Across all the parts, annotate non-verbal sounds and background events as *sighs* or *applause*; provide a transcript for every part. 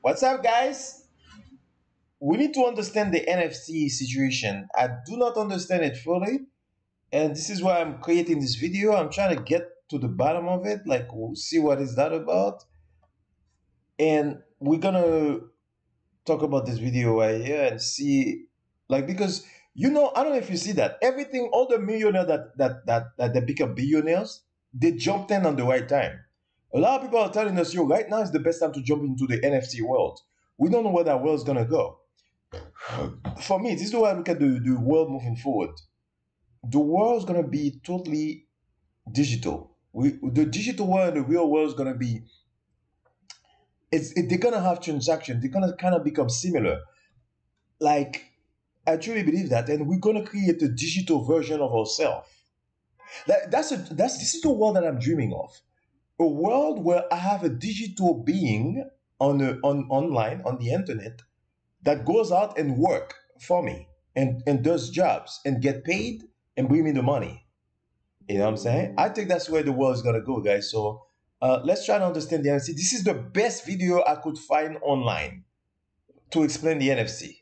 What's up, guys? We need to understand the NFT situation. I do not understand it fully, and this is why I'm creating this video. I'm trying to get to the bottom of it, like see what is that about, and we're gonna talk about this video right here and see, like, because you know, I don't know if you see that everything, all the millionaires that that that that they become billionaires, they jumped in on the right time. A lot of people are telling us, yo, right now is the best time to jump into the NFT world. We don't know where that world's gonna go. For me, this is the way I look at the, the world moving forward. The world's gonna be totally digital. We the digital world and the real world is gonna be it's it, they're gonna have transactions, they're gonna kind of become similar. Like I truly believe that, and we're gonna create a digital version of ourselves. That, that's a that's this is the world that I'm dreaming of a world where I have a digital being on a, on online on the internet that goes out and work for me and and does jobs and get paid and bring me the money. You know what I'm saying? I think that's where the world is gonna go, guys. So uh, let's try to understand the NFC. This is the best video I could find online to explain the NFC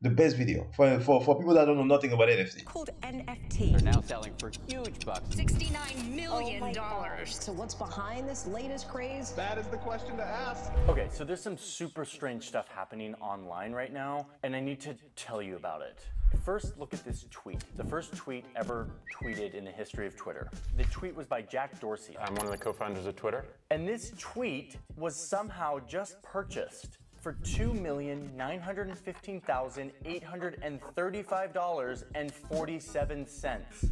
the best video for, for, for people that don't know nothing about NFT. Called NFT. They're now selling for huge bucks. $69 million. Oh so what's behind this latest craze? That is the question to ask. Okay, so there's some super strange stuff happening online right now, and I need to tell you about it. First, look at this tweet. The first tweet ever tweeted in the history of Twitter. The tweet was by Jack Dorsey. I'm one of the co-founders of Twitter. And this tweet was somehow just purchased for $2,915,835.47.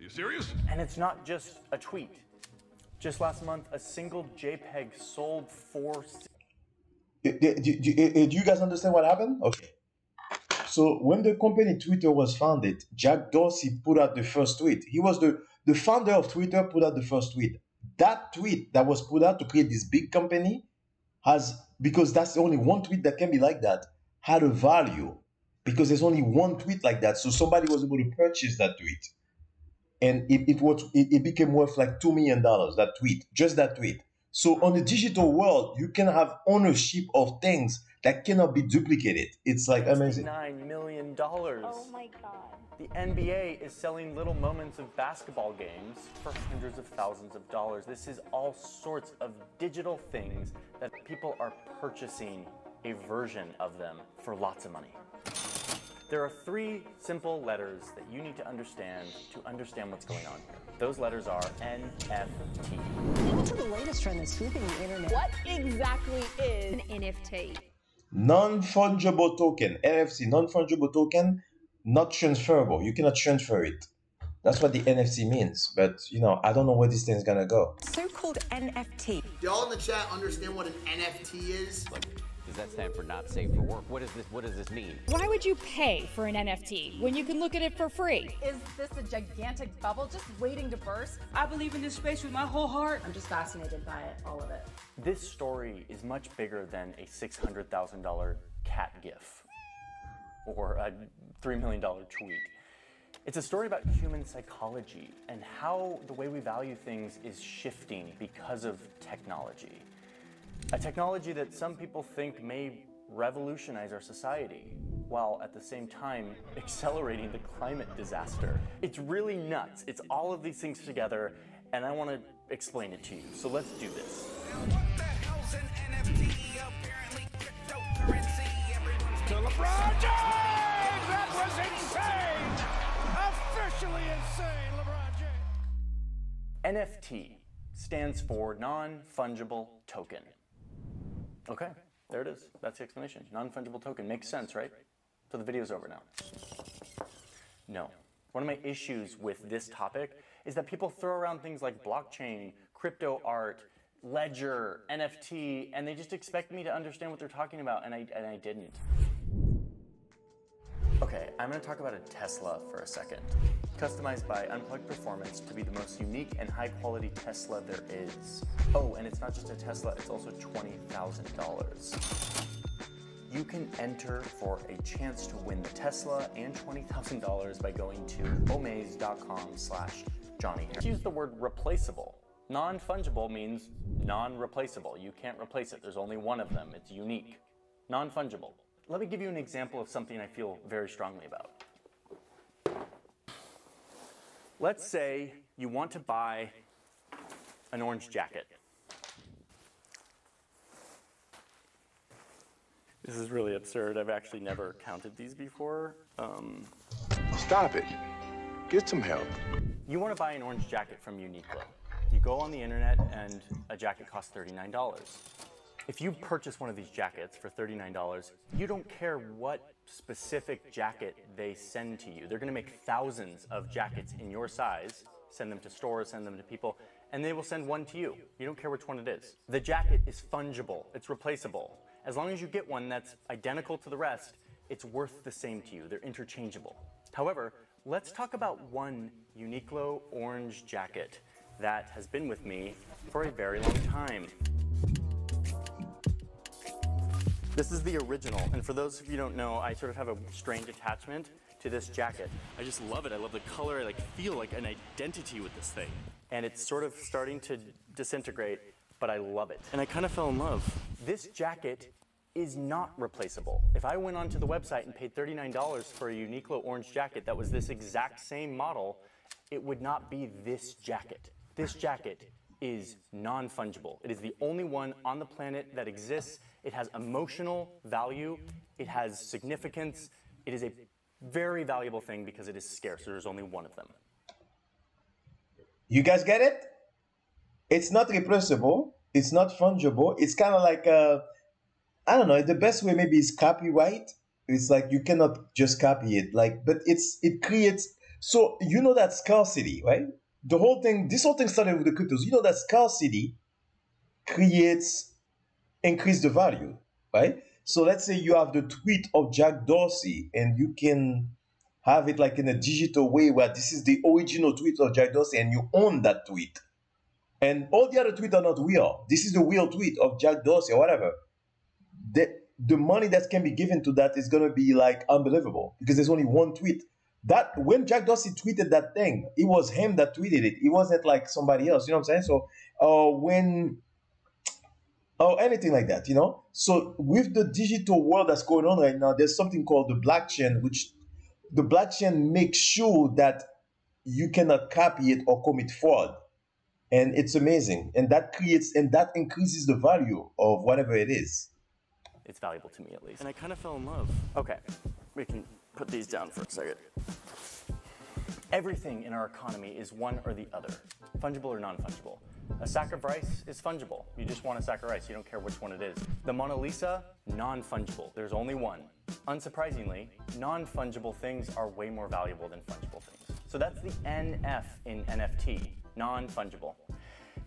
you serious? And it's not just a tweet. Just last month, a single JPEG sold for. Eh, eh, do, do, do, do you guys understand what happened? Okay. So when the company Twitter was founded, Jack Dorsey put out the first tweet. He was the, the founder of Twitter, put out the first tweet that tweet that was put out to create this big company has because that's the only one tweet that can be like that had a value. Because there's only one tweet like that. So somebody was able to purchase that tweet. And it, it was it, it became worth like two million dollars that tweet just that tweet. So on the digital world you can have ownership of things that cannot be duplicated it's like amazing nine million dollars oh my god the NBA is selling little moments of basketball games for hundreds of thousands of dollars. This is all sorts of digital things that people are purchasing a version of them for lots of money. There are three simple letters that you need to understand to understand what's going on here. Those letters are NFT. What's the latest trend that's sweeping the internet? What exactly is an NFT? Non-fungible token, NFC, non-fungible token not transferable. You cannot transfer it. That's what the NFC means. But you know, I don't know where this thing's gonna go. So-called NFT. Y'all in the chat understand what an NFT is? Like, does that stand for not safe for work? What does this What does this mean? Why would you pay for an NFT when you can look at it for free? Is this a gigantic bubble just waiting to burst? I believe in this space with my whole heart. I'm just fascinated by it, all of it. This story is much bigger than a $600,000 cat gif or a $3 million tweet. It's a story about human psychology and how the way we value things is shifting because of technology. A technology that some people think may revolutionize our society, while at the same time *laughs* accelerating the climate disaster. It's really nuts. It's all of these things together, and I want to explain it to you. So let's do this. NFT stands for non-fungible token. Okay, there it is. That's the explanation. Non-fungible token makes sense, right? So the video's over now. No. One of my issues with this topic is that people throw around things like blockchain, crypto art, ledger, NFT, and they just expect me to understand what they're talking about, and I, and I didn't. Okay, I'm going to talk about a Tesla for a second. Customized by Unplugged Performance to be the most unique and high quality Tesla there is. Oh, and it's not just a Tesla, it's also $20,000. You can enter for a chance to win the Tesla and $20,000 by going to omaze.com slash Johnny. Use the word replaceable Non fungible means non replaceable. You can't replace it, there's only one of them, it's unique. Non fungible. Let me give you an example of something I feel very strongly about. Let's say you want to buy an orange jacket. This is really absurd. I've actually never counted these before. Um, Stop it. Get some help. you want to buy an orange jacket from Uniqlo. You go on the internet and a jacket costs $39. If you purchase one of these jackets for $39, you don't care what specific jacket they send to you. They're going to make thousands of jackets in your size, send them to stores, send them to people, and they will send one to you. You don't care which one it is. The jacket is fungible, it's replaceable. As long as you get one that's identical to the rest, it's worth the same to you. They're interchangeable. However, let's talk about one Uniqlo orange jacket that has been with me for a very long time. This is the original, and for those of you who don't know, I sort of have a strange attachment to this jacket. I just love it. I love the color. I like feel like an identity with this thing. And it's sort of starting to disintegrate, but I love it. And I kind of fell in love. This jacket is not replaceable. If I went onto the website and paid $39 for a Uniqlo orange jacket that was this exact same model, it would not be this jacket. This jacket is non fungible. It is the only one on the planet that exists. It has emotional value, it has significance. It is a very valuable thing because it is scarce. There's only one of them. You guys get it? It's not replaceable. It's not fungible. It's kind of like uh, I don't know. The best way maybe is copyright. It's like you cannot just copy it. Like, but it's it creates. So you know that scarcity, right? The whole thing. This whole thing started with the cryptos. You know that scarcity creates increase the value, right? So let's say you have the tweet of Jack Dorsey, and you can have it like in a digital way where this is the original tweet of Jack Dorsey, and you own that tweet. And all the other tweets are not real. This is the real tweet of Jack Dorsey or whatever. The, the money that can be given to that is gonna be like unbelievable because there's only one tweet. That when Jack Dorsey tweeted that thing, it was him that tweeted it. It wasn't like somebody else. You know what I'm saying? So uh, when or anything like that, you know. So with the digital world that's going on right now, there's something called the blockchain, which the blockchain makes sure that you cannot copy it or commit fraud, and it's amazing. And that creates and that increases the value of whatever it is. It's valuable to me at least. And I kind of fell in love. Okay, we can put these down for a second. Everything in our economy is one or the other, fungible or non fungible. A sack of rice is fungible. You just want a sack of rice, you don't care which one it is. The Mona Lisa, non fungible. There's only one. Unsurprisingly, non fungible things are way more valuable than fungible things. So that's the NF in NFT, non fungible.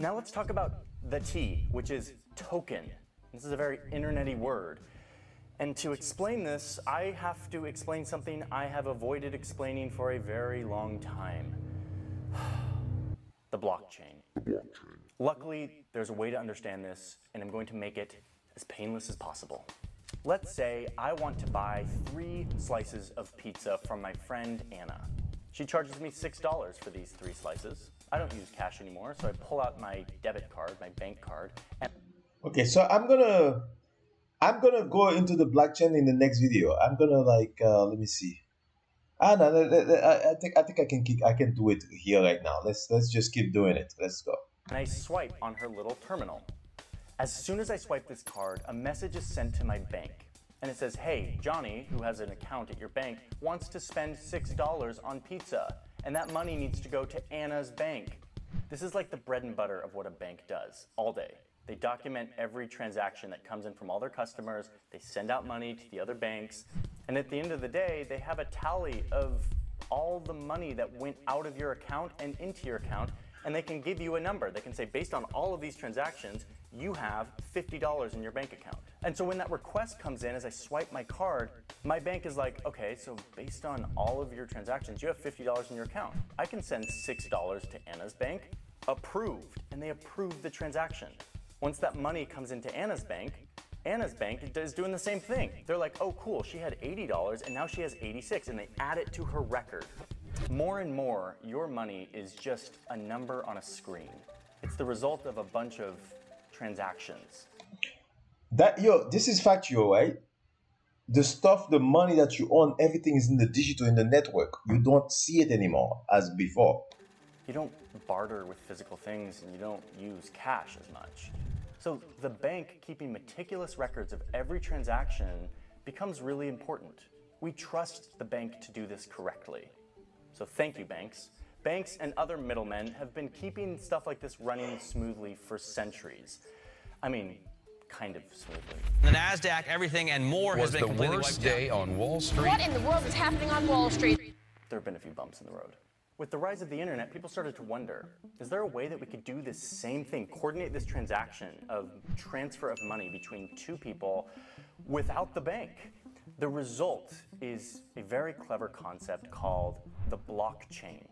Now let's talk about the T, which is token. This is a very internety word. And to explain this, I have to explain something I have avoided explaining for a very long time *sighs* the blockchain. Luckily, there's a way to understand this, and I'm going to make it as painless as possible. Let's say I want to buy three slices of pizza from my friend Anna. She charges me $6 for these three slices. I don't use cash anymore, so I pull out my debit card, my bank card, and Okay, so I'm gonna I'm gonna go into the blockchain in the next video. I'm gonna like uh, let me see. Ah, no, I, I think I think I can keep, I can do it here right now. Let's let's just keep doing it. Let's go. and I swipe on her little terminal. As soon as I swipe this card, a message is sent to my bank. And it says, hey, Johnny, who has an account at your bank, wants to spend $6 on pizza. And that money needs to go to Anna's bank. This is like the bread and butter of what a bank does all day. They document every transaction that comes in from all their customers, they send out money to the other banks, and at the end of the day, they have a tally of all the money that went out of your account and into your account, and they can give you a number. They can say, based on all of these transactions, you have $50 in your bank account. And so when that request comes in, as I swipe my card, my bank is like, okay, so based on all of your transactions, you have $50 in your account. I can send $6 to Anna's bank, approved, and they approve the transaction. Once that money comes into Anna's bank, Anna's bank is doing the same thing. They're like, oh, cool, she had $80 and now she has 86, and they add it to her record. More and more, your money is just a number on a screen. It's the result of a bunch of transactions. That yo, this is factual, right? The stuff, the money that you own, everything is in the digital, in the network. You don't see it anymore as before. You don't barter with physical things and you don't use cash as much. So the bank keeping meticulous records of every transaction becomes really important. We trust the bank to do this correctly. So thank you, banks. Banks and other middlemen have been keeping stuff like this running smoothly for centuries. I mean, kind of smoothly. The NASDAQ, everything and more was has been the completely worst wiped day out. on Wall Street. What in the world is happening on Wall Street? There have been a few bumps in the road. With the rise of the internet, people started to wonder is there a way that we could do this same thing, coordinate this transaction of transfer of money between two people without the bank? The result is a very clever concept called the blockchain.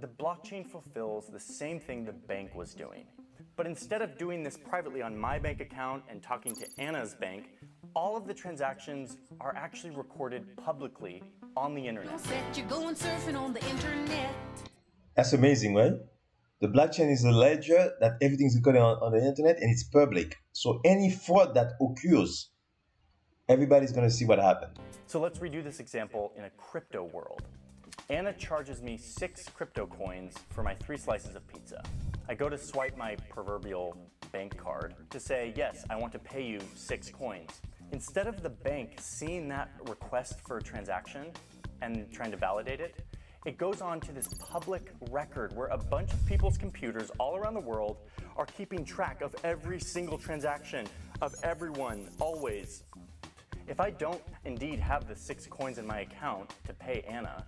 The blockchain fulfills the same thing the bank was doing. But instead of doing this privately on my bank account and talking to Anna's bank, all of the transactions are actually recorded publicly on the internet. You're going surfing on the internet. That's amazing, right? The blockchain is a ledger that everything's recorded on, on the internet and it's public. So any fraud that occurs, everybody's gonna see what happened. So let's redo this example in a crypto world. Anna charges me six crypto coins for my three slices of pizza. I go to swipe my proverbial bank card to say, yes, I want to pay you six coins. Instead of the bank seeing that request for a transaction and trying to validate it, it goes on to this public record where a bunch of people's computers all around the world are keeping track of every single transaction of everyone, always. If I don't indeed have the six coins in my account to pay Anna,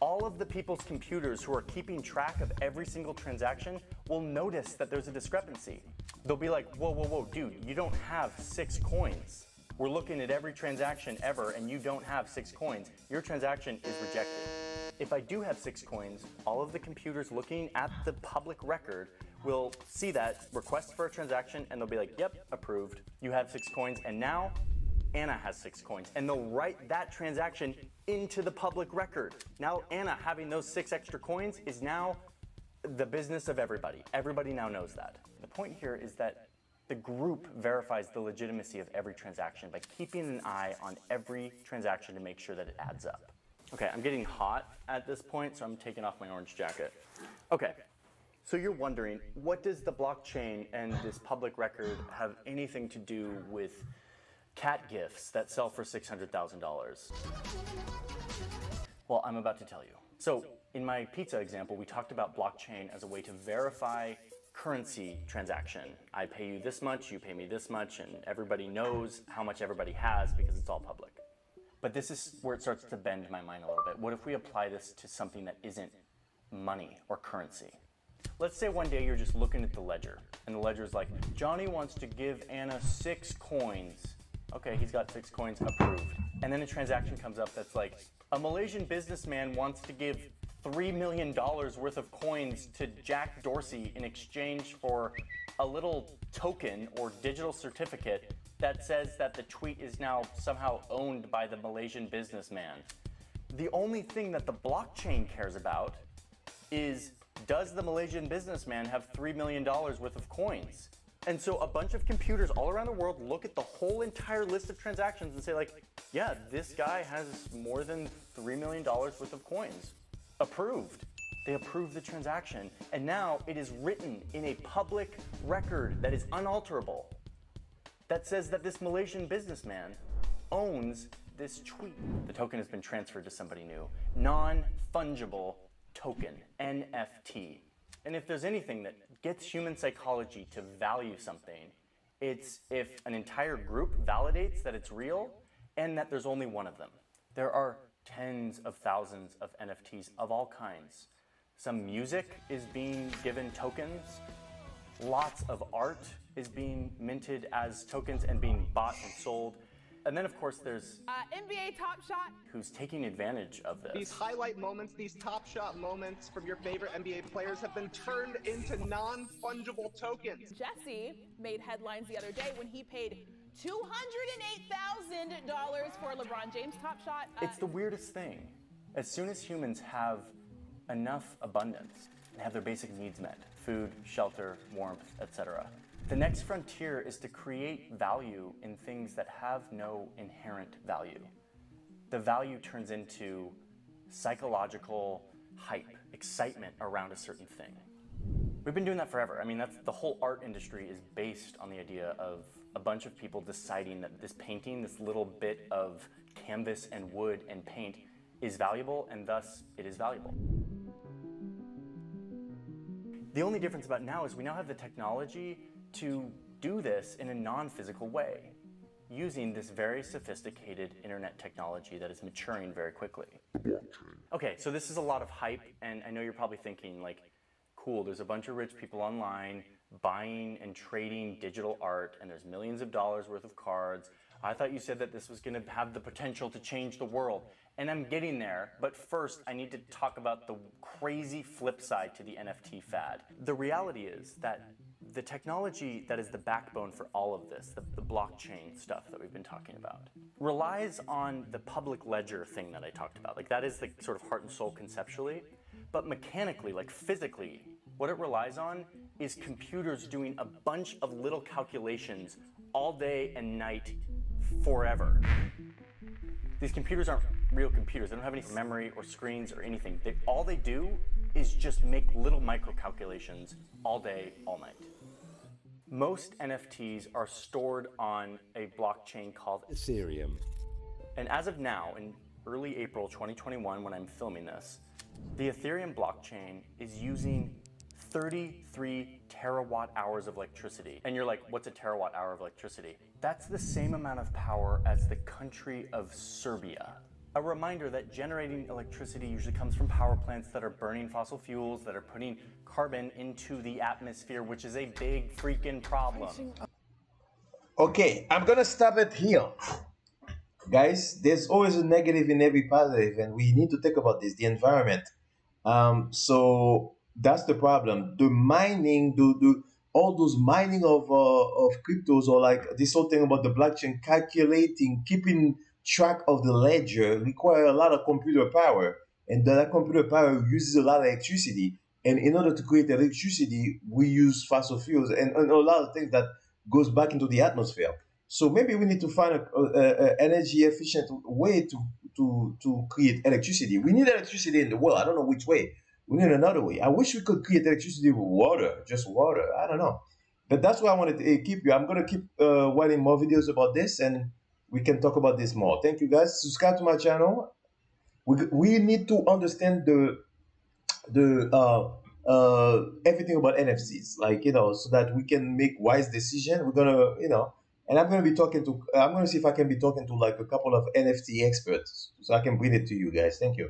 all of the people's computers who are keeping track of every single transaction will notice that there's a discrepancy. They'll be like, whoa, whoa, whoa, dude, you don't have six coins. We're looking at every transaction ever and you don't have six coins. Your transaction is rejected. If I do have six coins, all of the computers looking at the public record will see that request for a transaction and they'll be like, yep, approved. You have six coins and now Anna has six coins, and they'll write that transaction into the public record. Now, Anna having those six extra coins is now the business of everybody. Everybody now knows that. The point here is that the group verifies the legitimacy of every transaction by keeping an eye on every transaction to make sure that it adds up. Okay, I'm getting hot at this point, so I'm taking off my orange jacket. Okay, so you're wondering, what does the blockchain and this public record have anything to do with cat gifts that sell for $600,000? Well, I'm about to tell you. So, in my pizza example, we talked about blockchain as a way to verify currency transaction. I pay you this much, you pay me this much, and everybody knows how much everybody has because it's all public. But this is where it starts to bend my mind a little bit. What if we apply this to something that isn't money or currency? Let's say one day you're just looking at the ledger, and the ledger is like, Johnny wants to give Anna six coins. Okay, he's got six coins approved. And then a transaction comes up that's like, a Malaysian businessman wants to give $3 million worth of coins to Jack Dorsey in exchange for a little token or digital certificate that says that the tweet is now somehow owned by the Malaysian businessman. The only thing that the blockchain cares about is does the Malaysian businessman have $3 million worth of coins? And so a bunch of computers all around the world look at the whole entire list of transactions and say, like, yeah, this guy has more than $3 million worth of coins. Approved. They approve the transaction. And now it is written in a public record that is unalterable that says that this Malaysian businessman owns this tweet. The token has been transferred to somebody new. Non fungible token, NFT. And if there's anything that gets human psychology to value something, it's if an entire group validates that it's real and that there's only one of them. There are tens of thousands of NFTs of all kinds. Some music is being given tokens. Lots of art is being minted as tokens and being bought and sold. And then, of course, there's uh, NBA Top Shot. Who's taking advantage of this? These highlight moments, these top shot moments from your favorite NBA players have been turned into non fungible tokens. Jesse made headlines the other day when he paid $208,000 for LeBron James Top Shot. Uh, it's the weirdest thing. As soon as humans have enough abundance and have their basic needs met, food, shelter, warmth, etc. The next frontier is to create value in things that have no inherent value. The value turns into psychological hype, excitement around a certain thing. We've been doing that forever. I mean, that's the whole art industry is based on the idea of a bunch of people deciding that this painting, this little bit of canvas and wood and paint is valuable and thus it is valuable. The only difference about now is we now have the technology to do this in a non-physical way using this very sophisticated internet technology that is maturing very quickly. Okay, so this is a lot of hype and I know you're probably thinking like, cool, there's a bunch of rich people online buying and trading digital art and there's millions of dollars worth of cards. I thought you said that this was going to have the potential to change the world. And I'm getting there, but first I need to talk about the crazy flip side to the NFT fad. The reality is that the technology that is the backbone for all of this, the, the, blockchain stuff that we've been talking about, relies on the public ledger thing that I talked about. Like that is the sort of heart and soul conceptually, but mechanically, like physically, what it relies on is computers doing a bunch of little calculations all day and night forever. These computers aren't real computers. They don't have any memory or screens or anything. They, all they do is just make little micro calculations all day, all night. Most NFTs are stored on a blockchain called Ethereum. And as of now, in early April 2021, when I'm filming this, the Ethereum blockchain is using 33 terawatt hours of electricity. And you're like, what's a terawatt hour of electricity? That's the same amount of power as the country of Serbia. A reminder that generating electricity usually comes from power plants that are burning fossil fuels, that are putting carbon into the atmosphere, which is a big freaking problem. Okay, I'm gonna stop it here. Guys, there's always a negative in every positive, and we need to think about this the environment. Um, so that's the problem. The mining, the, the all those mining of uh, of cryptos or like this whole thing about the blockchain calculating, keeping track of the ledger require a lot of computer power, and that computer power uses a lot of electricity. And in order to create electricity, we use fossil fuels and, and a lot of things that goes back into the atmosphere. So maybe we need to find a, energy efficient way to, to to create electricity. We need electricity in the world. I don't know which way. We need another way. I wish we could create electricity with water, just water. I don't know. But that's why I wanted to keep you. I'm going to keep uh, writing more videos about this and we can talk about this more. Thank you guys. Subscribe to my channel. We, we need to understand the the uh, uh, everything about NFTs, like you know, so that we can make wise decision. We're gonna, you know, and I'm gonna be talking to. I'm gonna see if I can be talking to like a couple of NFT experts, so I can bring it to you guys. Thank you.